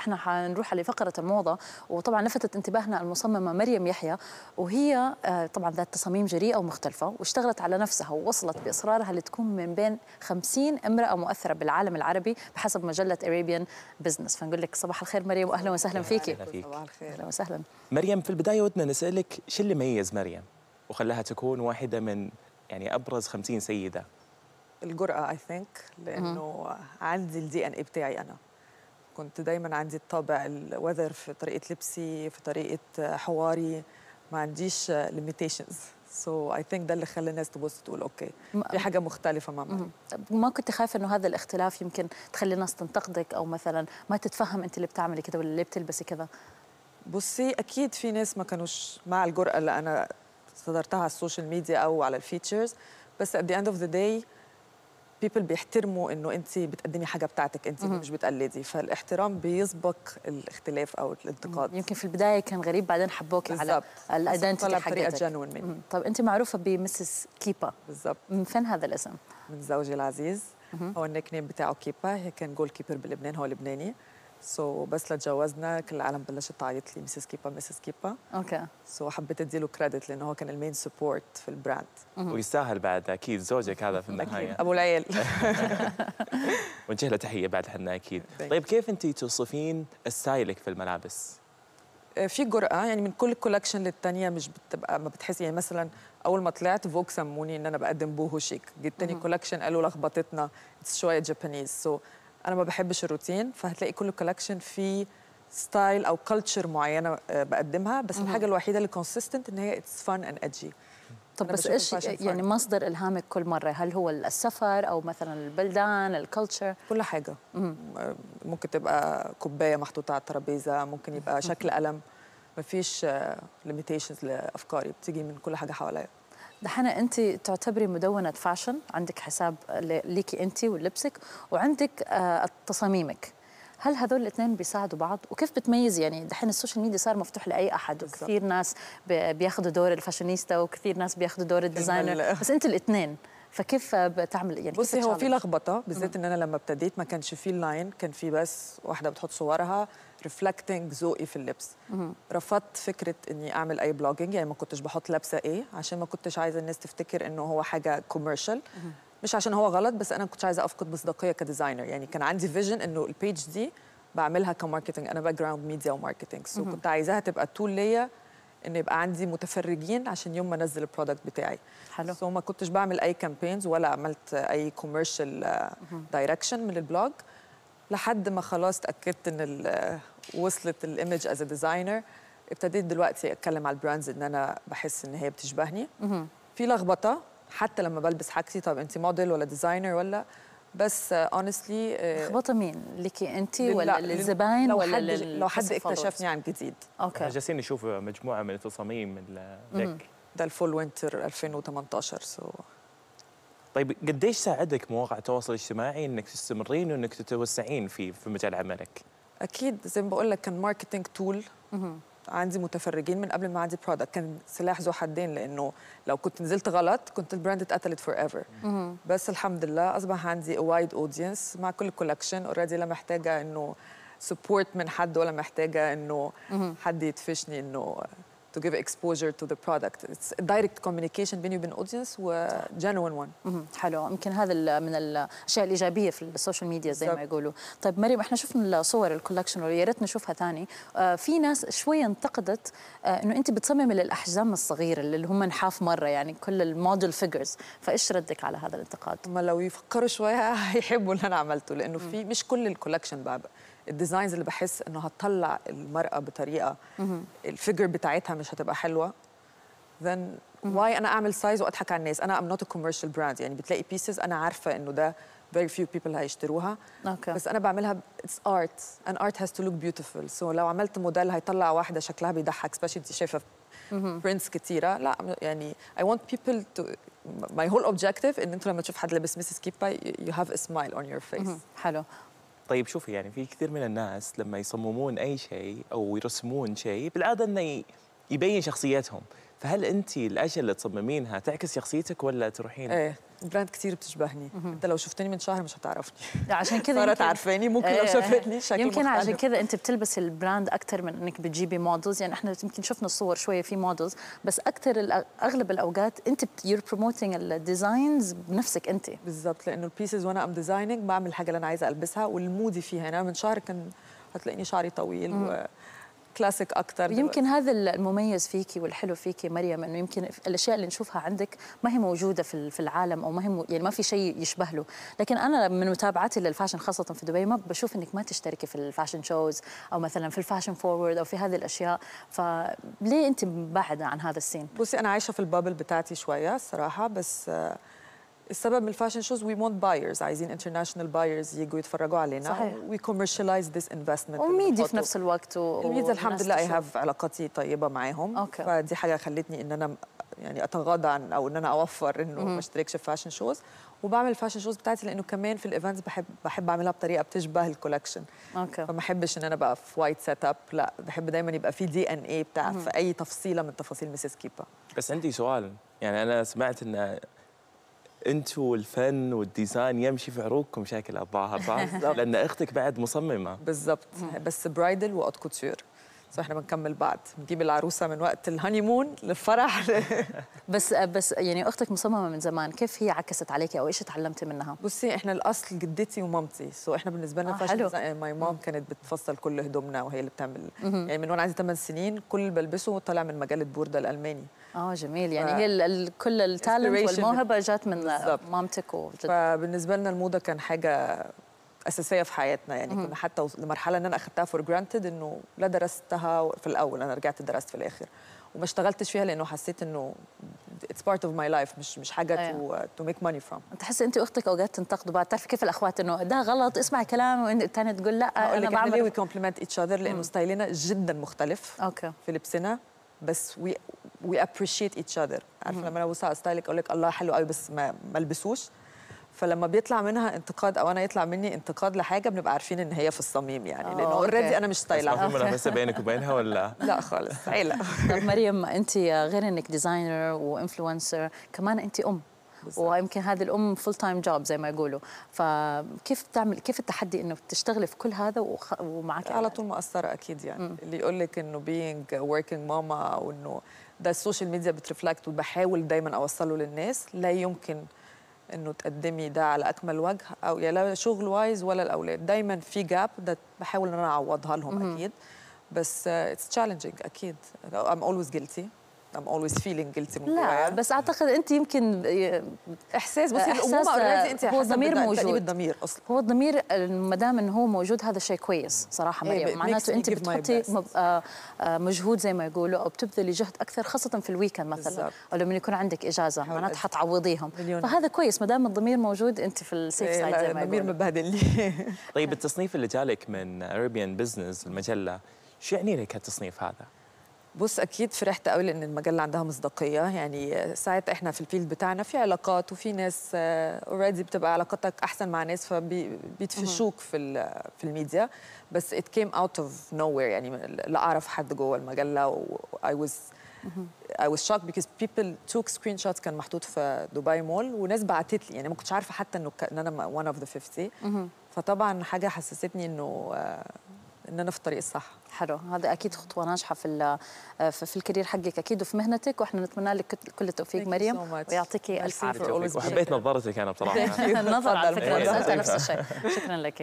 إحنا حنروح لفقره الموضة وطبعا لفتت انتباهنا المصممة مريم يحيى وهي آه، طبعا ذات تصاميم جريئة ومختلفة واشتغلت على نفسها ووصلت بإصرارها لتكون من بين 50 امرأة مؤثرة بالعالم العربي بحسب مجلة Arabian Business فنقول لك صباح الخير مريم واهلا وسهلا فيكي. فيك. صباح الخير. أهلا وسهلا. مريم في البداية ودنا نسألك شو اللي ميز مريم؟ وخلاها تكون واحدة من يعني أبرز 50 سيدة. الجرأة I think لأنه عندي ال DNA بتاعي أنا. كنت دايما عندي الطابع ال other في طريقة لبسي في طريقة حواري. ما عنديش limitations so I think ده اللي خلى الناس تبص تقول okay في حاجة مختلفة مع مريم ما كنت خايفة إنه هذا الاختلاف يمكن تخلي الناس تنتقدك أو مثلا ما تتفهم أنت اللي بتعملي كذا ولا اللي بتلبسي كذا بصي أكيد في ناس ما كانوش مع الجرأة اللي أنا صدرتها على ال social media أو على ال features بس at the end of the day people بيحترموا إنه أنت بتقدمي حاجة بتاعتك أنت مش بتقلدي. فالاحترام بيسبق الاختلاف أو الانتقاد. يمكن في البداية كان غريب بعدين حبوك على ال identity طلع بطريقة حقتك جنون مني. طب أنت معروفة ب Mrs. Keepa. بالظبط. من فين هذا الاسم؟ من زوجي العزيز. هو ال nickname بتاعه Keepa. هي كان goalkeeper بلبنان هو لبناني. so بس لتجوزنا كل العالم بلشت تعيط لي Mrs. Keepa Mrs. Keepa okay so حبيت أديله credit لأنه هو كان ال main support في ال brand ويستاهل بعد أكيد زوجك هذا في النهاية. أبو العيال وجه له تحية بعد حنا أكيد. Thank طيب كيف انت توصفين style ك في الملابس؟ في جرأة يعني من كل collection للتانية مش بتبقى ما بتحسي يعني مثلا أول ما طلعت folk سموني إن أنا بقدم boho chic. جيت تاني collection قالوا لخبطتنا شوية Japanese so so أنا ما بحبش الروتين فهتلاقي كل collection فيه style أو culture معينة آه، بقدمها بس الحاجة الوحيدة اللي consistent إن هي it's fun and edgy طب بس إيش يعني. مصدر إلهامك كل مرة؟ هل هو السفر أو مثلا البلدان ال culture كل حاجة. آه، ممكن تبقى كوباية محطوطة على الترابيزة ممكن يبقى شكل قلم. مفيش limitations لأفكاري بتيجي من كل حاجة حواليا. دحين أنت تعتبري مدونة fashion. عندك حساب ليكي أنت ولبسك وعندك آه، تصاميمك. هل هذول الاثنين بيساعدوا بعض؟ وكيف بتميز؟ يعني دحين ال social media صار مفتوح لأي أحد. وكثير ناس بياخذوا دور الفاشونيستا وكثير ناس بياخذوا دور ال designer. ال- بس انت الاثنين فكيف بتعمل يعني كيف بصي هو في؟ لخبطة بالذات إن أنا لما ابتديت ما كانش في line كان في بس واحدة بتحط صورها reflecting ذوقي في اللبس. رفضت فكرة إني أعمل أي blogging يعني ما كنتش بحط لابسة إيه عشان ما كنتش عايزة الناس تفتكر إنه هو حاجة commercial مش عشان هو غلط بس أنا كنت عايزة أفقد مصداقية ك designer يعني كان عندي vision إنه ال page دي بعملها ك marketing أنا background media و marketing so كنت عايزاها تبقى tool ليا إن يبقى عندي متفرجين عشان يوم ما أنزل ال product بتاعي. حلو. so ما كنتش بعمل أي campaigns ولا عملت أي commercial direction من ال blog لحد ما خلاص اتاكدت إن ال- وصلت ال image as designer ابتديت دلوقتي أتكلم على ال brands إن أنا بحس إن هي بتشبهني. في لخبطة حتى لما بلبس حاجتي طب انت موديل ولا designer ولا بس honestly لخبطه مين؟ ليكي انت ولا للزباين ولا لل- لو حد؟ اكتشفني عن جديد. إحنا okay جالسين نشوف مجموعة من التصاميم ال- لك. ده ال fall winter 2018 so طيب قديش ساعدك مواقع التواصل الاجتماعي إنك تستمرين وإنك تتوسعين في في مجال عملك؟ أكيد زي ما بقول لك كان marketing tool عندي متفرجين من قبل ما عندي product كان سلاح ذو حدين لأنه لو كنت نزلت غلط كنت ال brand اتقتلت forever بس الحمد لله أصبح عندي wide audience مع كل collection already لا محتاجة إنه support من حد ولا محتاجة إنه حد يدفشني إنه to give exposure to the product. It's a direct communication بيني وبين audience و genuine one. حلو. يمكن هذا من الأشياء الإيجابية في ال social media زي ما. يقولوا. طيب مريم إحنا شفنا الصور ال collection ويا ريت نشوفها ثاني. آه في ناس شوية انتقدت آه إنه أنت بتصممي للاحجام الصغيره اللي هم نحاف مرة يعني كل ال model figures فإيش ردك على هذا الانتقاد؟ هم لو يفكروا شوية هيحبوا اللي أنا عملته لأنه في مش كل ال collection بقى ال designs اللي بحس إنه هتطلع المرأة بطريقة ال figure بتاعتها مش هتبقى حلوة then why أنا أعمل size وأضحك على الناس؟ أنا am not commercial brand يعني بتلاقي pieces أنا عارفة إنه ده very few people هيشتروها okay. بس أنا بعملها it's art and art has to look beautiful so لو عملت موديل هيطلع واحدة شكلها بيضحك specially انت شايفة prints كتيرة. لا يعني I want people to my whole objective إن أنتوا لما تشوف حد لابس مسز كيبا you have a smile on your face. حلو. طيب شوفي يعني في كثير من الناس لما يصممون أي شيء أو يرسمون شيء بالعادة إنه يبين شخصيتهم. فهل انت الاشياء اللي تصممينها تعكس شخصيتك ولا تروحين؟ إيه ال brand كتير بتشبهني. أنت لو شفتني من شهر مش هتعرفني. عشان كذا صارت عارفاني ممكن لو إيه. شافتني شكل يمكن عشان مختلف. كذا أنت بتلبس ال brand أكثر من إنك بتجيبي models يعني إحنا يمكن شفنا الصور شوية في models بس أكثر أغلب الأوقات أنت you're promoting ال designs بنفسك أنت. بالظبط لأنه ال pieces وأنا am designing بعمل الحاجة اللي أنا عايزة ألبسها وال mood اللي فيها. يعني أنا من شهر كان هتلاقيني شعري طويل وكلاسيك أكتر يمكن هذا المميز فيكي والحلو فيكي مريم إنه يمكن الأشياء اللي نشوفها عندك ما هي موجودة في في العالم أو ما هي يعني ما في شيء يشبه له. لكن أنا من متابعتي لل fashion خاصة في دبي ما بشوف إنك ما تشتركي في ال fashion shows أو مثلا في ال Fashion Forward أو في هذه الأشياء. فليه أنت بعد عن هذا ال scene؟ بصي أنا عايشة في ال bubble بتاعتي شوية الصراحه بس آه، السبب من ال fashion shows we want buyers عايزين international buyers يجوا يتفرجوا علينا. صحيح. we commercialize this investment وميديا في نفس الوقت و... الميديا الحمد لله I. have علاقاتي طيبة معاهم. okay. فدي حاجة خلتني إن أنا يعني أتغاضى عن أو إن أنا أوفر إنه ما اشتركش في fashion shows وبعمل ال fashion shows بتاعتي لأنه كمان في ال events بحب بحب أعملها بطريقة بتشبه ال collection okay. فما أحبش إن أنا بقى في white setup لا بحب دايما يبقى في DNA بتاع في أي تفصيلة من تفاصيل مسز كيبا بس عندي سؤال. يعني أنا سمعت إن أنتوا والفن وال design يمشي في عروقكم شكل؟ بالضبط. لأن أختك بعد مصممة بالظبط بس bridal و haute couture so إحنا بنكمل بعض نجيب العروسة من وقت ال honeymoon للفرح. بس بس يعني أختك مصممة من زمان كيف هي عكست عليكي أو إيش تعلمتي منها؟ بصي إحنا الأصل جدتي ومامتي. so إحنا بالنسبة لنا آه، fashion my mom كانت بتفصل كل هدومنا وهي اللي بتعمل. يعني من وأنا عندي 8 سنين كل اللي بلبسه طالع من مجلة بوردا الألماني. آه جميل. يعني ف- هي ال- كل ال talent. والموهبة جات من بالضبط. مامتك وجدتك فبالنسبة لنا الموضة كان حاجة أساسية في حياتنا. يعني كنا حتى لمرحلة إن أنا اخذتها for granted إنه لا درستها في الأول أنا رجعت درست في الآخر. وما اشتغلتش فيها لأنه حسيت إنه it's part of my life مش مش حاجة to make money from تحسي أنت واختك اوقات تنتقدوا بعض؟ تعرفي كيف الأخوات؟ إنه ده غلط اسمع كلام والثانيه تقول لأ أنا إحنا ليه we بعمل complement each other لأنه style نا جدا مختلف. okay. في لبسنا بس we we appreciate each other عارفة لما أنا أبص على style ك أقول لك الله حلو قوي بس ما ما ألبسوش. فلما بيطلع منها انتقاد أو أنا يطلع مني انتقاد لحاجة بنبقى عارفين إن هي في الصميم يعني آه، لأنه okay. already أنا مش بس style ها في منافسه بينك وبينها ولا؟ لا خالص عيلة. طب مريم أنت غير إنك designer و influencer كمان أنت أم. بالظبط. ويمكن هذه الأم full time job زي ما يقولوا. فكيف بتعمل كيف التحدي إنه تشتغلي في كل هذا وخ... ومعك على طول مقصرة أكيد يعني. اللي يقول لك إنه being working ماما أو انه ده ال social media بت reflect وبحاول دايما أوصله للناس لا يمكن إنه تقدمي ده على أكمل وجه أو يا لا شغل wise ولا الأولاد. دايما في gap ده بحاول إن أنا أعوضها لهم أكيد. بس it's challenging أكيد. I'm always guilty. I'm always feeling guilty من لا. بس أعتقد أنت يمكن إحساس بصي إحساس، الامومه already أنت هو حسب ضمير الد- موجود. الضمير أصلا هو الضمير ما دام انه هو موجود هذا شيء كويس صراحة إيه، مريم معناته أنت بتحطي آه، آه، مجهود زي ما يقولوا أو بتبذلي جهد أكثر خاصة في ال weekend مثلا بالضبط. أو لما يكون عندك إجازة معناته حتعوضيهم. فهذا كويس ما دام الضمير موجود أنت في ال safe side زي ما الضمير يقولوا مبهدل لي طيب التصنيف اللي جالك من اريبيان بزنس المجلة شو يعني لك هالتصنيف هذا؟ بص أكيد فرحت قوي لأن المجله عندها مصداقية. يعني ساعات إحنا في ال field بتاعنا في علاقات وفي ناس already بتبقى علاقتك أحسن مع ناس فبي push وك في في الميديا. بس it came out of nowhere يعني لا أعرف حد جوه المجله و I was I was shocked because people took screenshots كان محطوط في دبي مول وناس بعتت لي. يعني ما كنتش عارفة حتى إنه إن أنا one of the 50 فطبعا حاجة حسستني إنه آه، إن أنا في الطريق الصح. حلو هذا أكيد خطوة ناجحة في آه، في في الكارير حقك أكيد وفي مهنتك وإحنا نتمنى لك كل التوفيق مريم Merci الف عافية وحبيت نظرتك أنا بصراحة. النظر على. فكرة. سالتها نفس الشيء شكرا لك